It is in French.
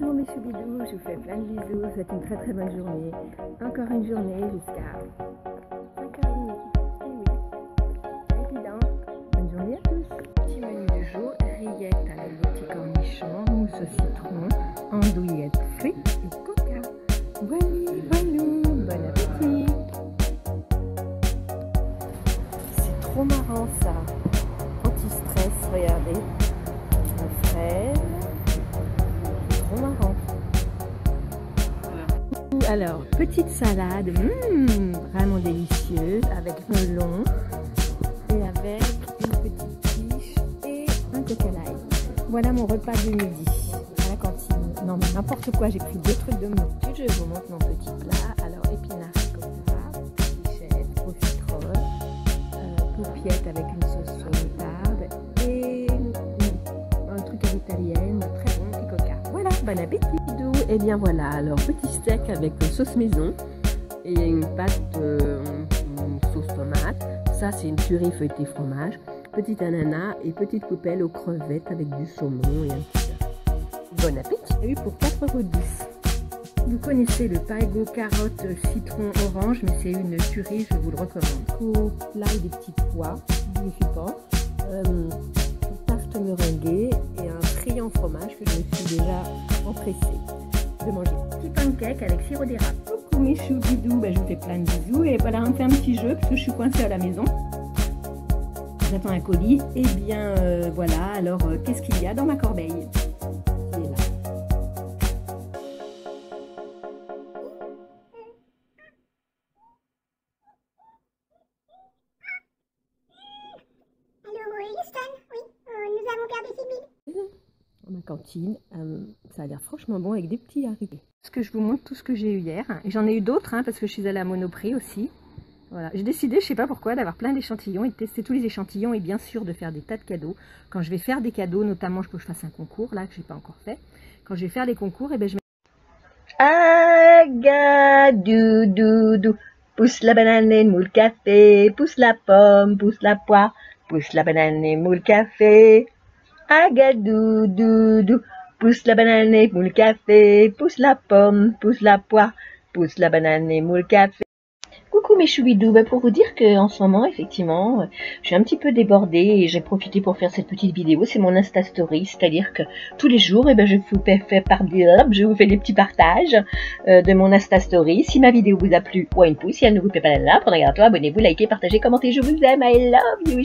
Bonjour mes choubidous, je vous fais plein de bisous, c'est une très très bonne journée. Encore une journée jusqu'à 5h30. Eh évident. Bonne journée à tous. Petit menu du jour, rillettes des petits cornichons, mousse au citron, andouillettes frites et coca. Voilà, bon appétit. C'est trop marrant ça. Anti-stress, regardez. La fraise. Alors, petite salade, mmh, vraiment délicieuse, avec melon et avec une petite quiche et un light. Voilà mon repas de midi à la cantine. Non, mais n'importe quoi, j'ai pris deux trucs de midi. Je vous montre mon petit plat. Alors, épinards coca, quichette, profiterole, euh, avec une bon appétit et eh bien voilà, alors petit steak avec sauce maison et une pâte euh, sauce tomate. Ça c'est une purée feuilletée fromage. Petit ananas et petite coupelle aux crevettes avec du saumon et un petit Bon appétit eu pour 4,10€. Vous connaissez le paego carotte citron orange, mais c'est une tuerie, je vous le recommande. Au plat des petits pois, du support, euh, meringuée friand fromage que je me suis déjà empressée de manger. Petit pancake avec sirop d'érable. Coucou mes choux bidous, ben, je vous fais plein de bisous et voilà on fait un petit jeu parce que je suis coincée à la maison. J'attends un colis. Et eh bien euh, voilà, alors euh, qu'est-ce qu'il y a dans ma corbeille? Cantine. Euh, ça a l'air franchement bon avec des petits haricots. Ce que je vous montre tout ce que j'ai eu hier. Et j'en ai eu d'autres hein, parce que je suis allée à Monoprix aussi. Voilà, j'ai décidé, je sais pas pourquoi, d'avoir plein d'échantillons et de tester tous les échantillons et bien sûr de faire des tas de cadeaux. Quand je vais faire des cadeaux, notamment je peux que je fasse un concours là que j'ai pas encore fait. Quand je vais faire les concours, et eh ben je Agadoudou, pousse la banane et moule café, pousse la pomme, pousse la poire, pousse la banane et moule café. Agadoudou, pousse la banane et moule café, pousse la pomme, pousse la poire, pousse la banane et moule café. Coucou mes choubidous, bah pour vous dire que en ce moment effectivement je suis un petit peu débordée et j'ai profité pour faire cette petite vidéo, c'est mon Insta Story, c'est-à-dire que tous les jours eh ben, je vous fais des petits partages euh, de mon Insta Story. Si ma vidéo vous a plu, ou une pouce, si elle ne vous plaît pas garde, abonnez-vous, likez, partagez, commentez, je vous aime, I love you,